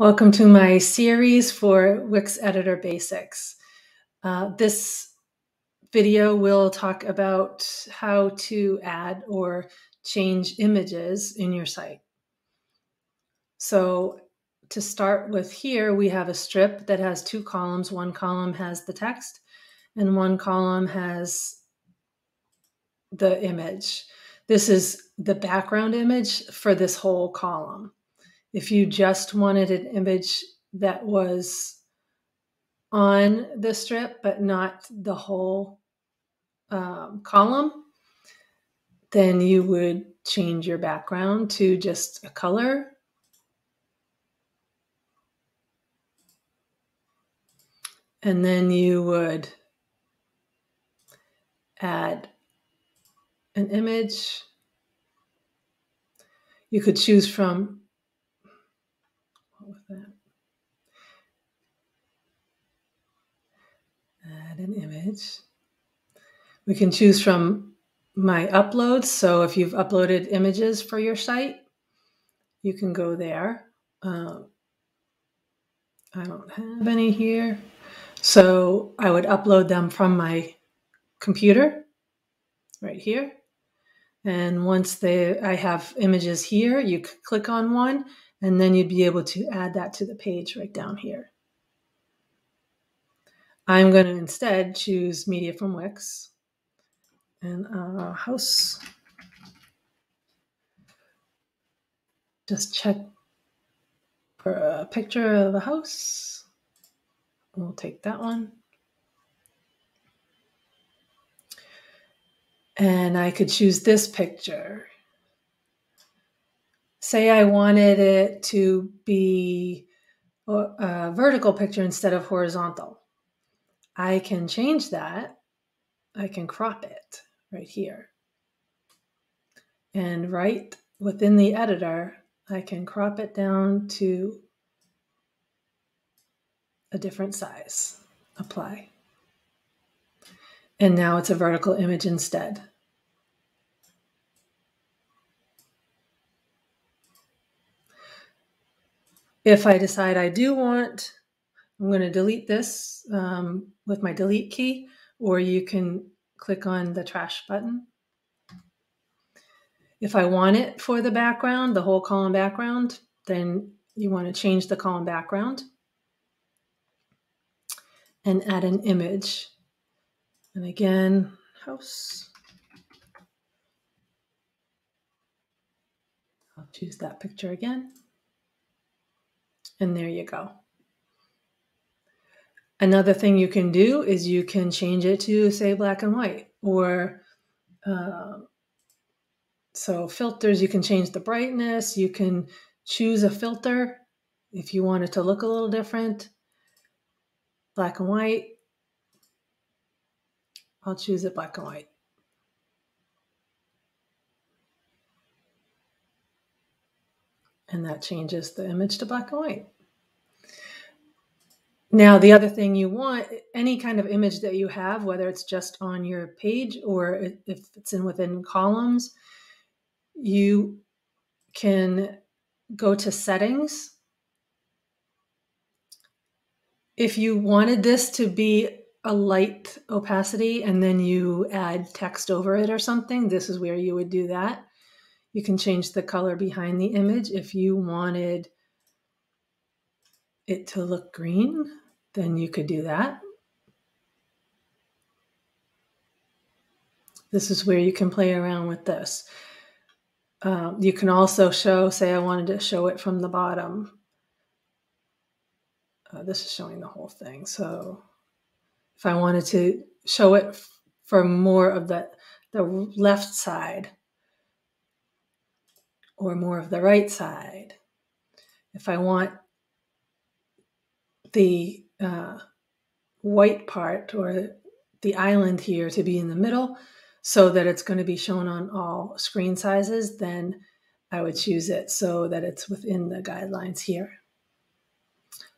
Welcome to my series for Wix Editor Basics. Uh, this video will talk about how to add or change images in your site. So to start with here, we have a strip that has two columns. One column has the text and one column has the image. This is the background image for this whole column if you just wanted an image that was on the strip but not the whole um, column, then you would change your background to just a color. And then you would add an image. You could choose from with that. Add an image. We can choose from my uploads. So if you've uploaded images for your site, you can go there. Uh, I don't have any here. So I would upload them from my computer right here. And once they, I have images here, you click on one and then you'd be able to add that to the page right down here. I'm going to instead choose media from Wix and uh, house. Just check for a picture of a house. We'll take that one. And I could choose this picture say I wanted it to be a vertical picture instead of horizontal. I can change that. I can crop it right here. And right within the editor, I can crop it down to a different size. Apply. And now it's a vertical image instead. If I decide I do want, I'm going to delete this um, with my delete key, or you can click on the trash button. If I want it for the background, the whole column background, then you want to change the column background and add an image. And again, house. I'll choose that picture again. And there you go. Another thing you can do is you can change it to say black and white or uh, so filters, you can change the brightness. You can choose a filter if you want it to look a little different. Black and white. I'll choose it black and white. and that changes the image to black and white. Now, the other thing you want, any kind of image that you have, whether it's just on your page or if it's in within columns, you can go to settings. If you wanted this to be a light opacity and then you add text over it or something, this is where you would do that. You can change the color behind the image. If you wanted it to look green, then you could do that. This is where you can play around with this. Um, you can also show, say I wanted to show it from the bottom. Uh, this is showing the whole thing. So if I wanted to show it for more of the, the left side, or more of the right side. If I want the uh, white part or the island here to be in the middle so that it's going to be shown on all screen sizes, then I would choose it so that it's within the guidelines here.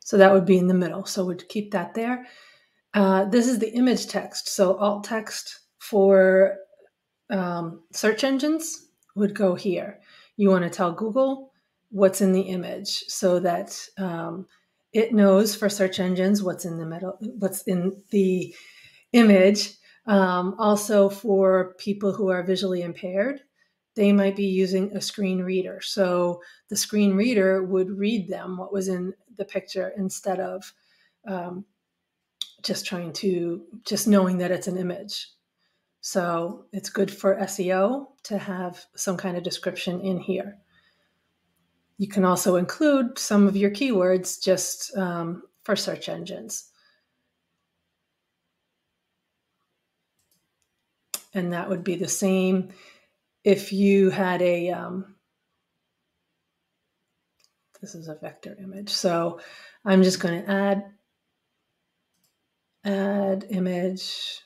So that would be in the middle. So we'd keep that there. Uh, this is the image text. So alt text for um, search engines would go here you want to tell Google what's in the image so that um, it knows for search engines what's in the middle, what's in the image. Um, also, for people who are visually impaired, they might be using a screen reader. So the screen reader would read them what was in the picture instead of um, just trying to just knowing that it's an image. So it's good for SEO to have some kind of description in here. You can also include some of your keywords just um, for search engines. And that would be the same if you had a, um, this is a vector image. So I'm just going to add, add image.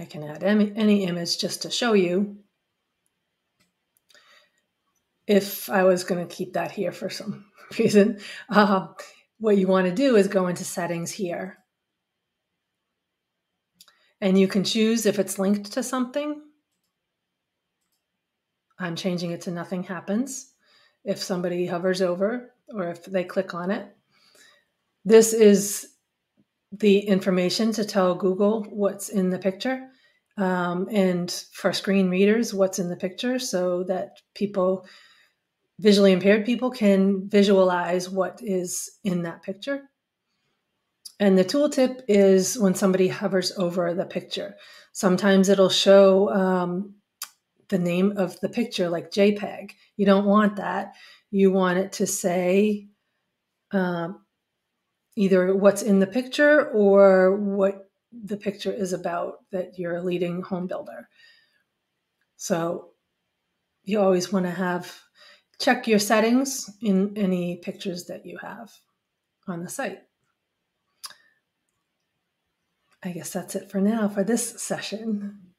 I can add any, any image just to show you. If I was going to keep that here for some reason, uh, what you want to do is go into settings here. And you can choose if it's linked to something. I'm changing it to nothing happens if somebody hovers over or if they click on it. This is the information to tell Google what's in the picture um, and for screen readers what's in the picture so that people, visually impaired people, can visualize what is in that picture. And the tooltip is when somebody hovers over the picture. Sometimes it'll show um, the name of the picture, like JPEG. You don't want that. You want it to say um, either what's in the picture or what the picture is about that you're a leading home builder. So you always want to have check your settings in any pictures that you have on the site. I guess that's it for now for this session.